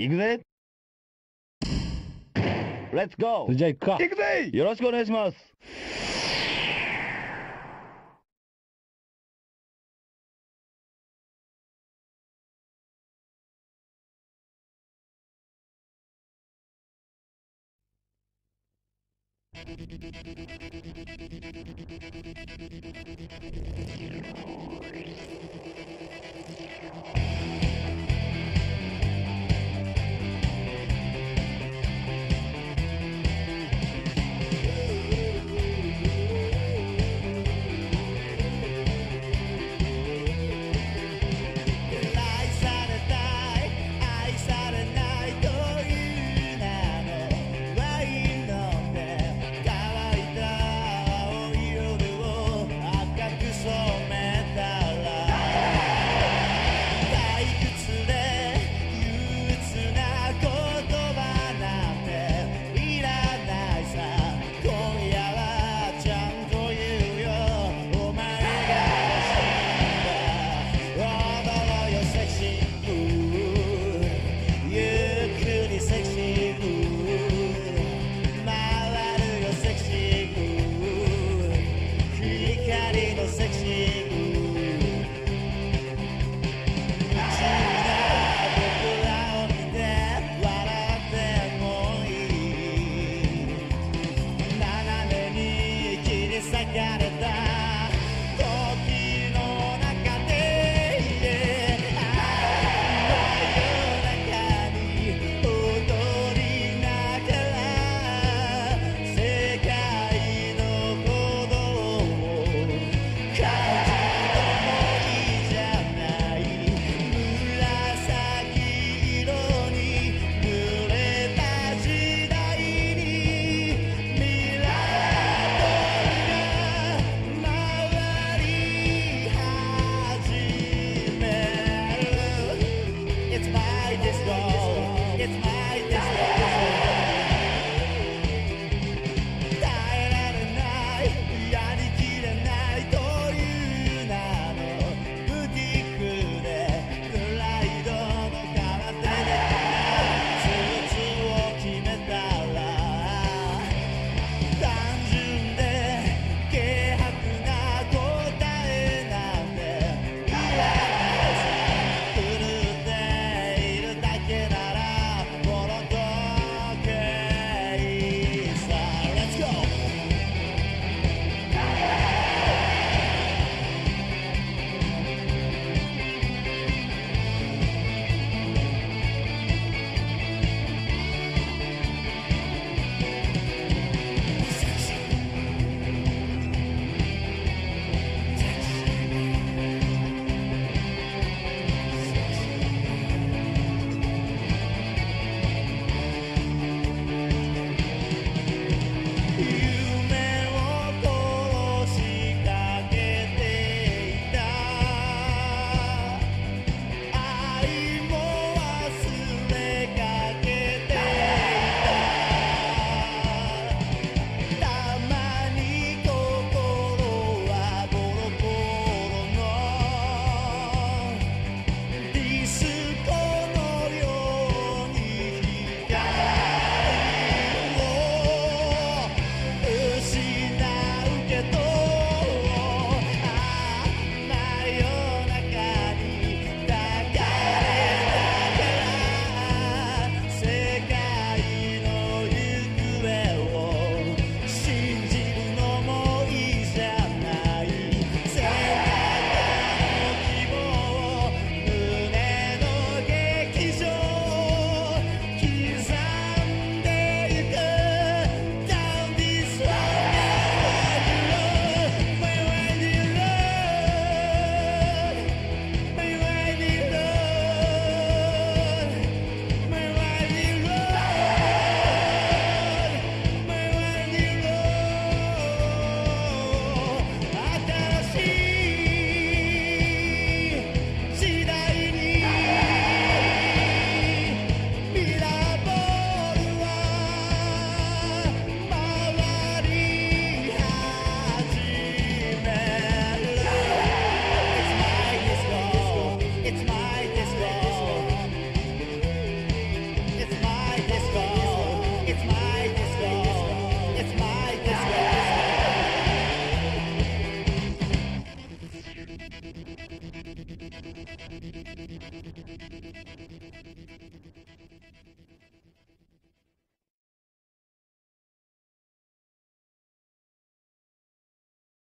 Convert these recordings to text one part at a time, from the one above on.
行くぜレッツゴーじゃあ行くか行くぜよろしくお願いします。Thank you.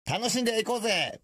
楽しんでいこうぜ。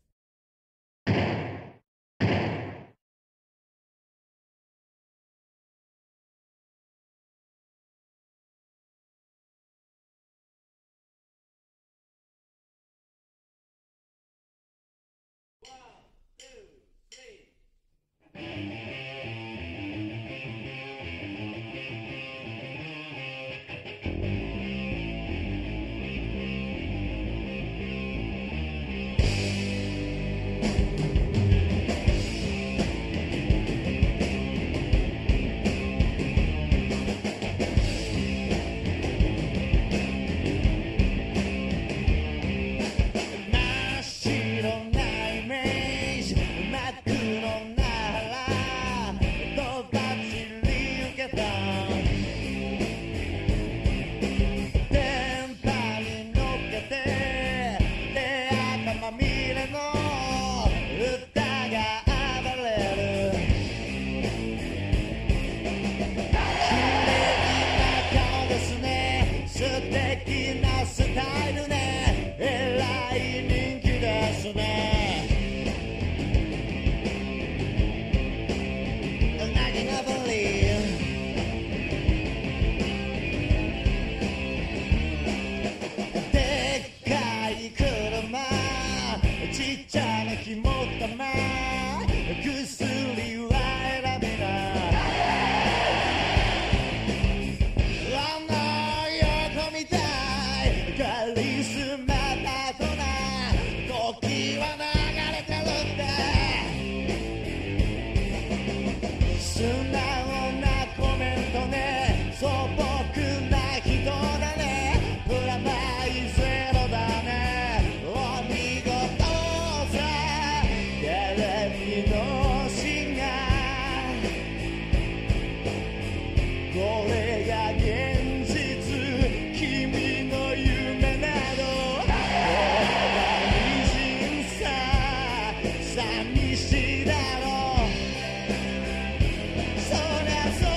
Yes.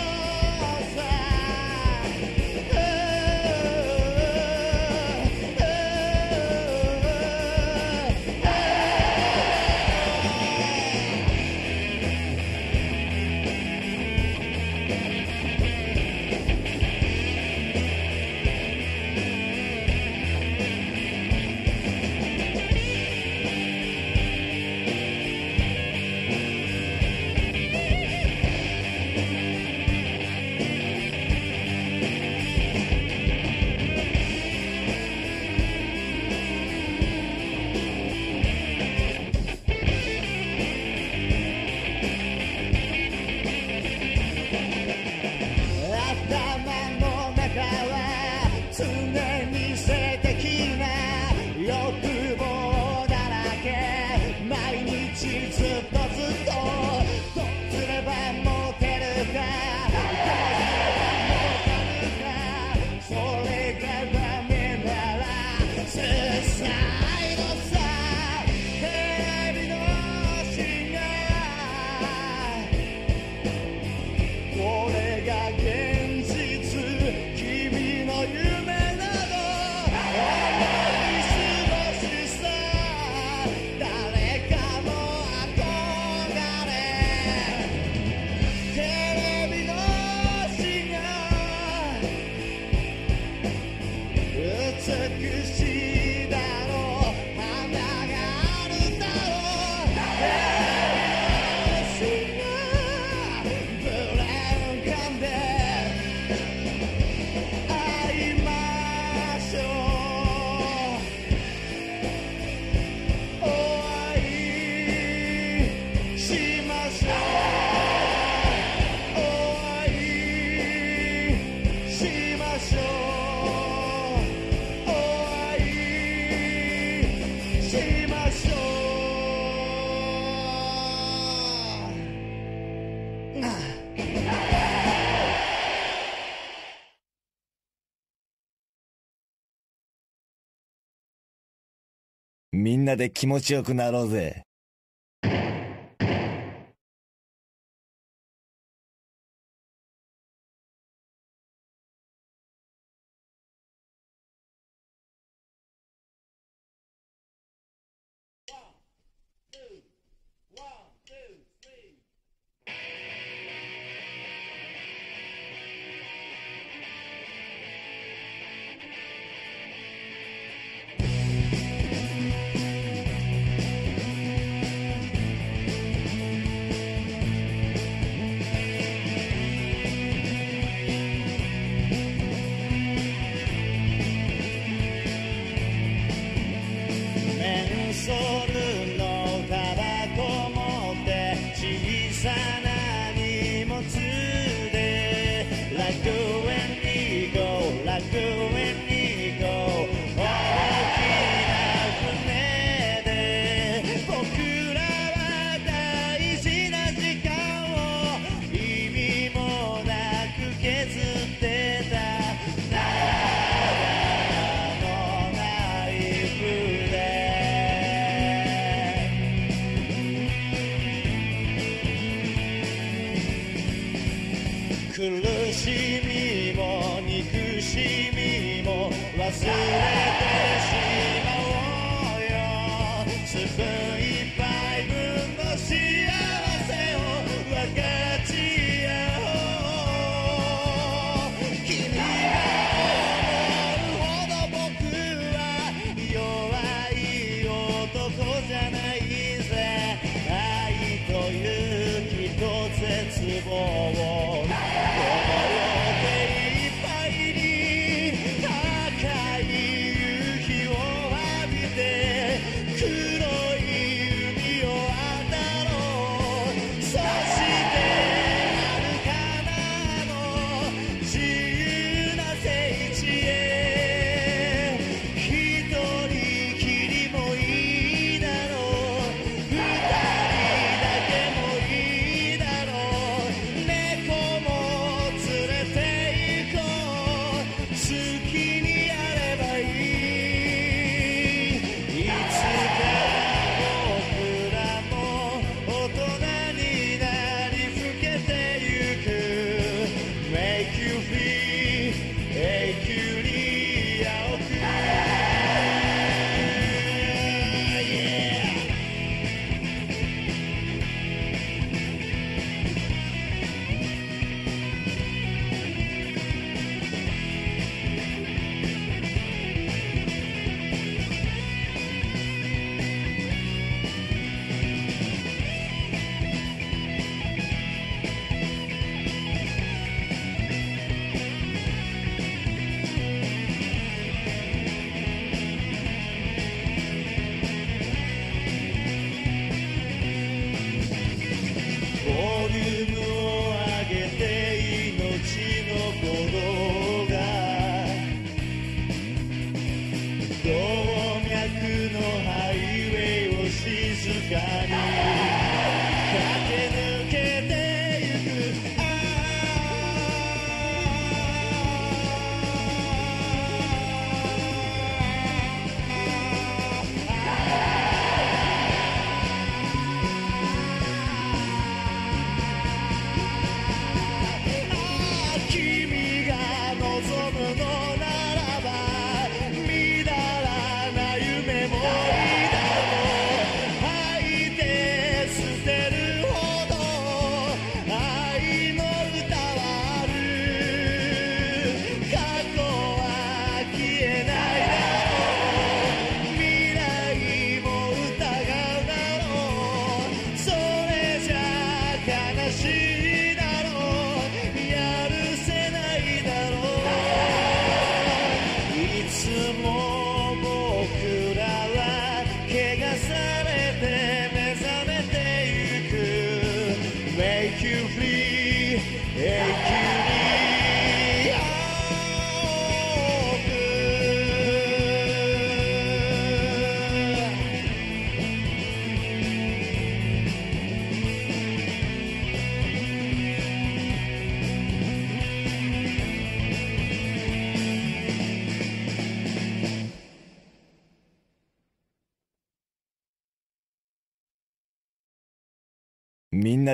みんなで気持ちよくなろうぜ。is there.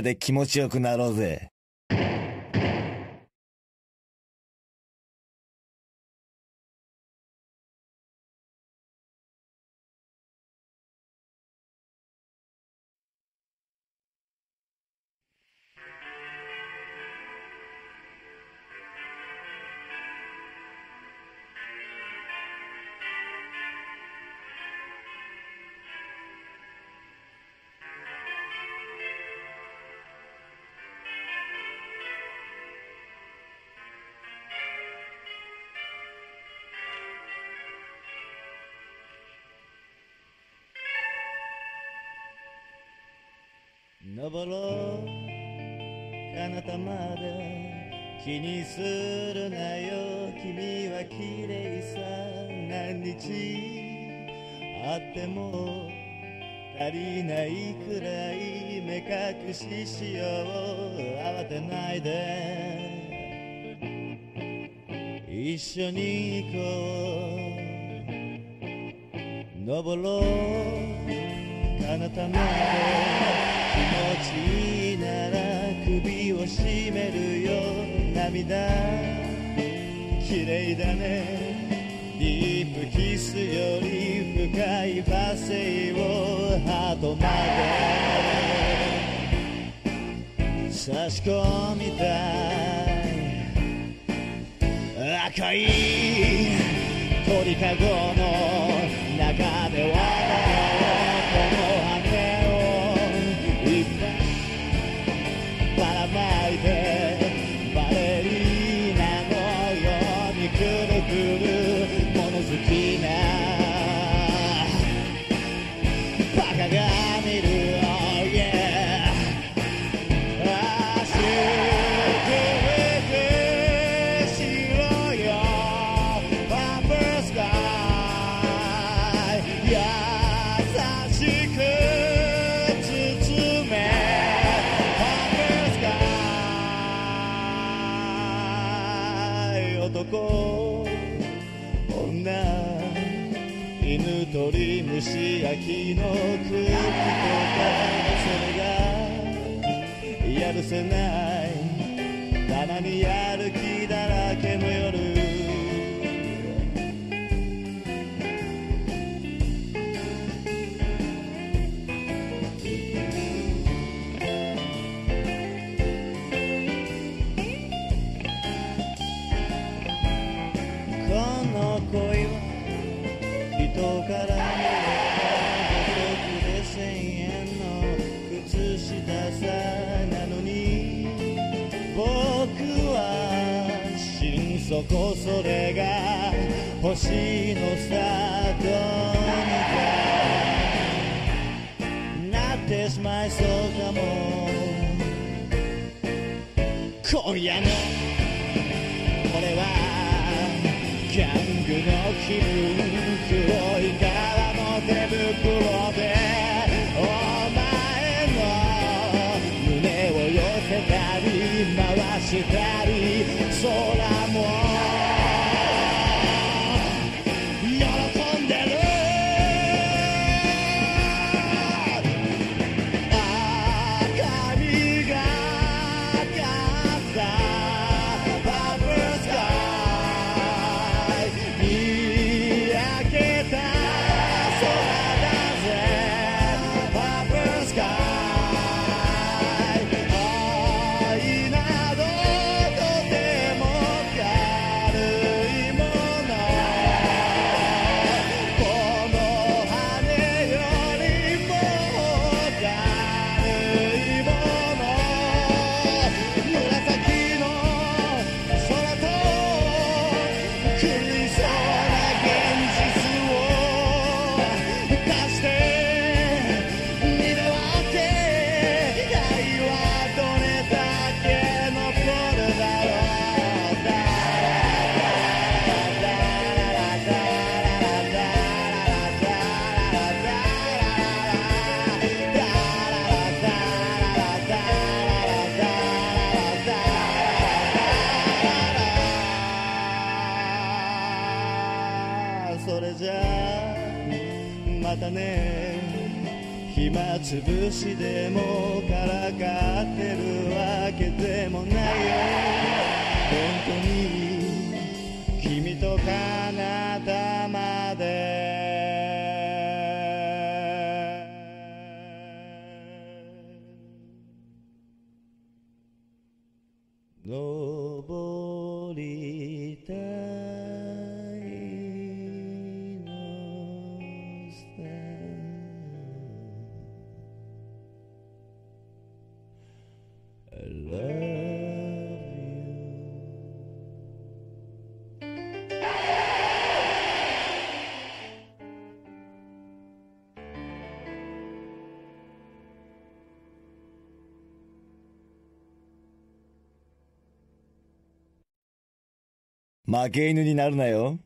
で気持ちよくなろうぜ。登ろう。あなたまで気にするなよ。君は綺麗さ。何日。あっても足りないくらい目隠ししよう。慌てないで。一緒に行こう。登ろう。あなたまでいなら首を絞めるよ涙。綺麗だね。ディープキスより深い罵声をハートまで。差し込みたい。赤い鳥かごの串焼きの空気こそれが星のスタートになってしまいそうかも。今夜の負け犬になるなよ。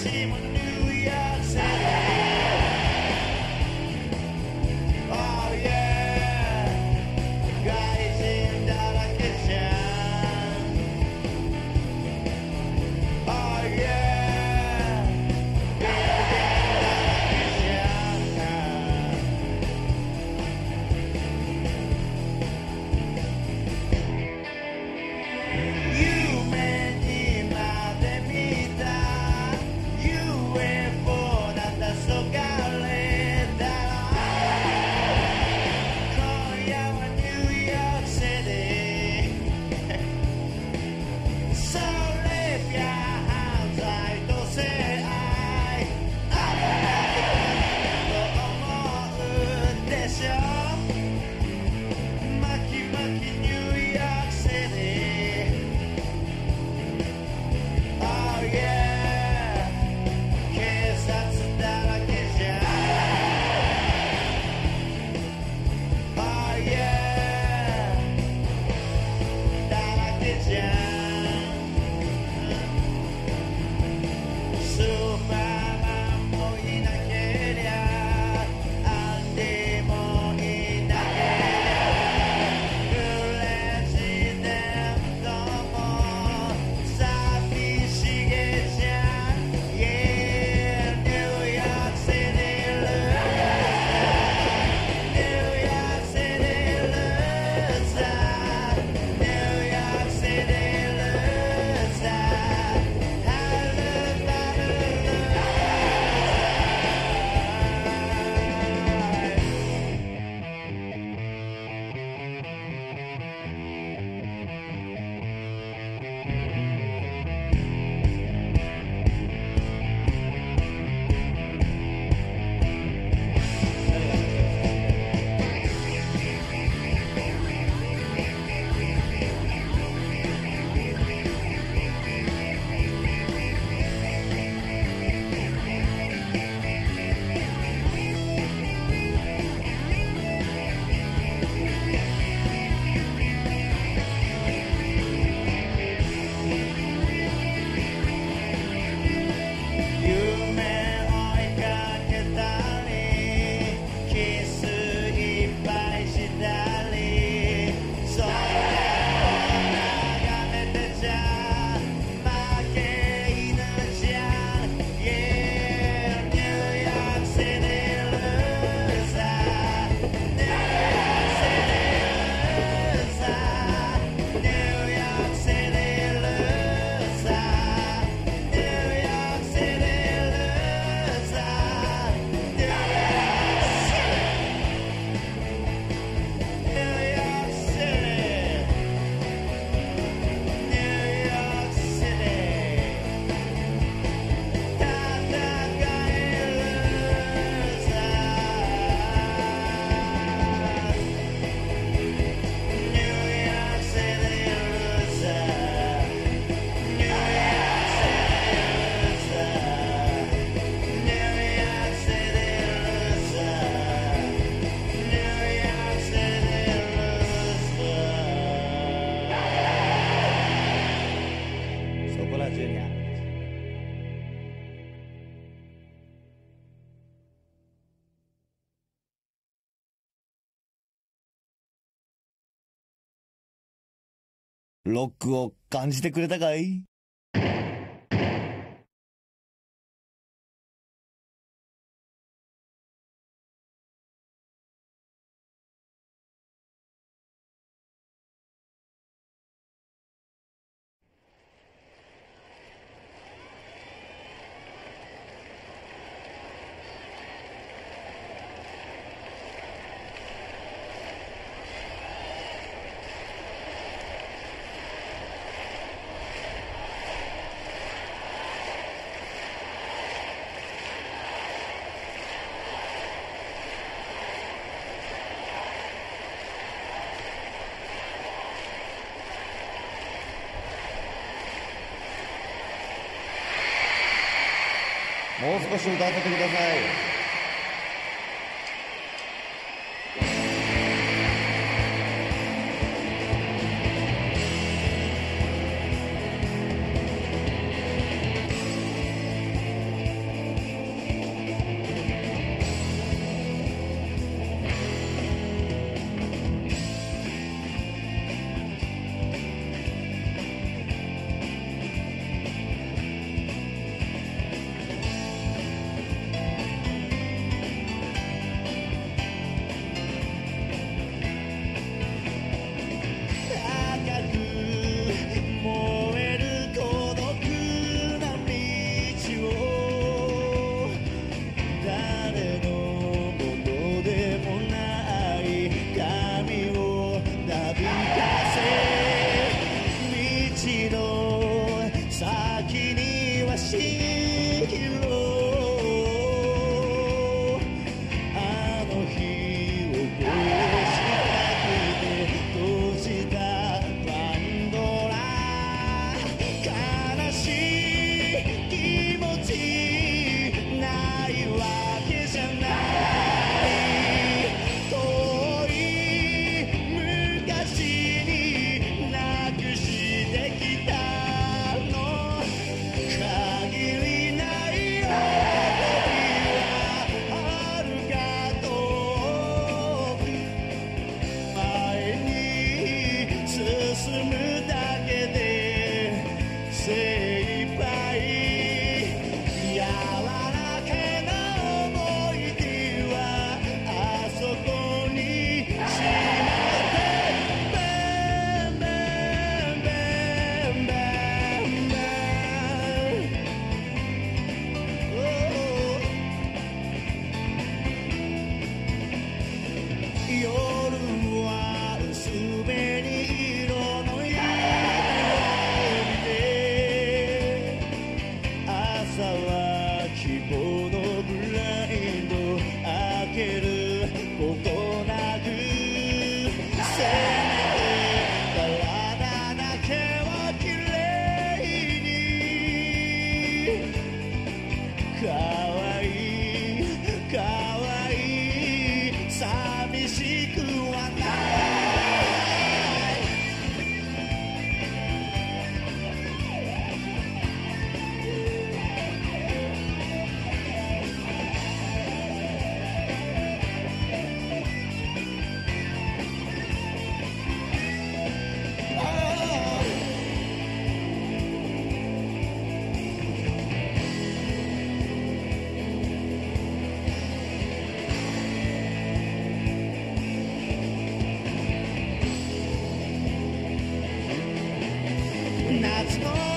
see my you ロックを感じてくれたかい？楽してください。It's gone.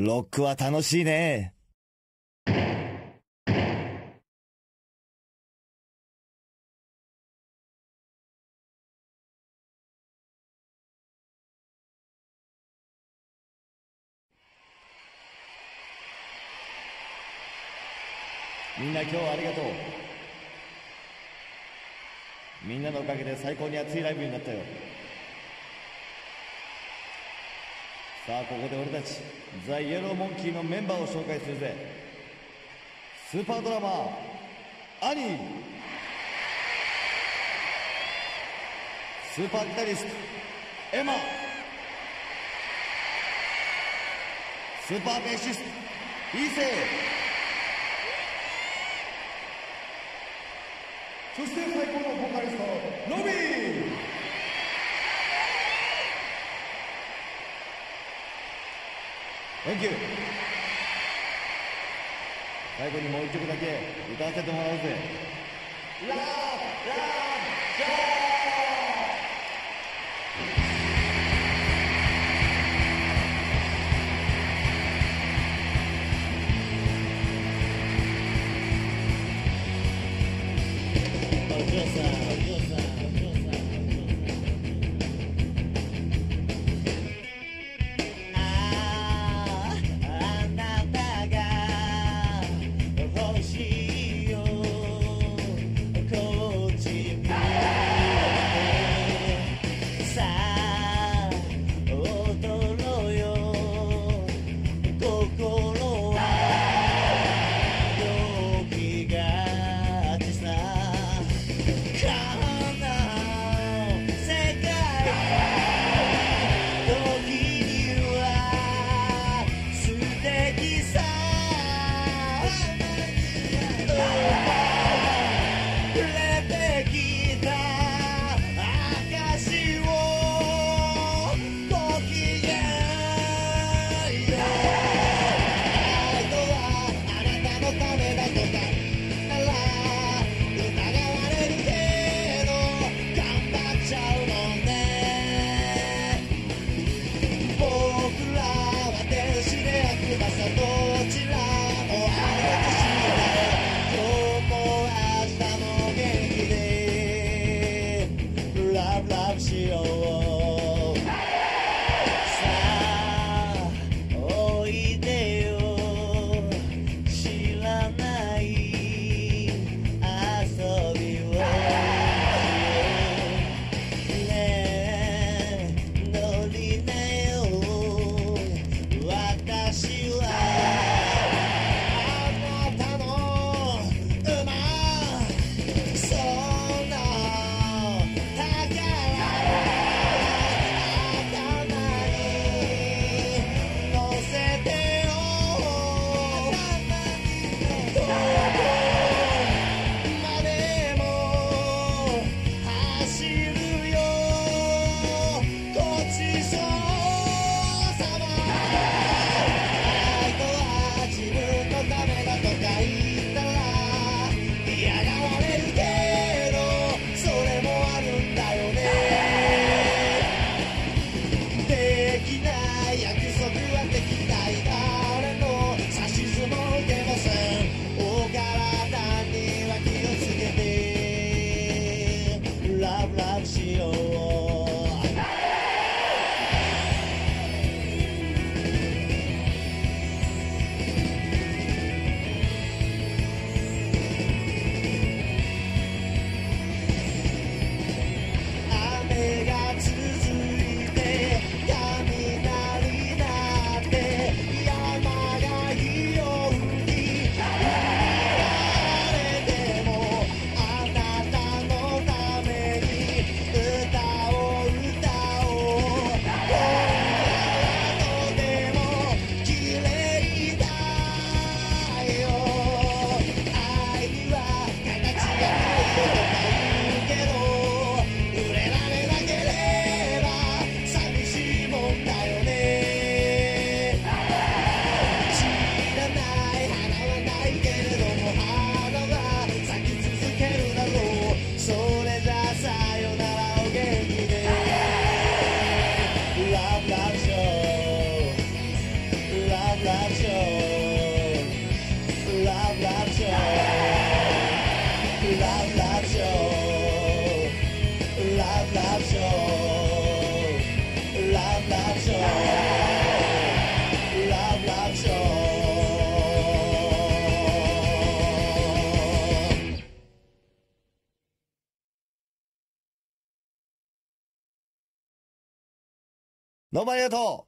ロックは楽しいね。みんな今日はありがとう。みんなのおかげで最高に熱いライブになったよ。さあ、ここで俺たち、ザ・イエローモンキーのメンバーを紹介するぜ。スーパードラマー、アニー。スーパーギタリスト、エマ。スーパーベーシスト、ヒーセそして最高のボーカリストロビン最後にもう一曲だけ歌わせてもらおうぜ。ラブどうもありがとう。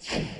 Thank you.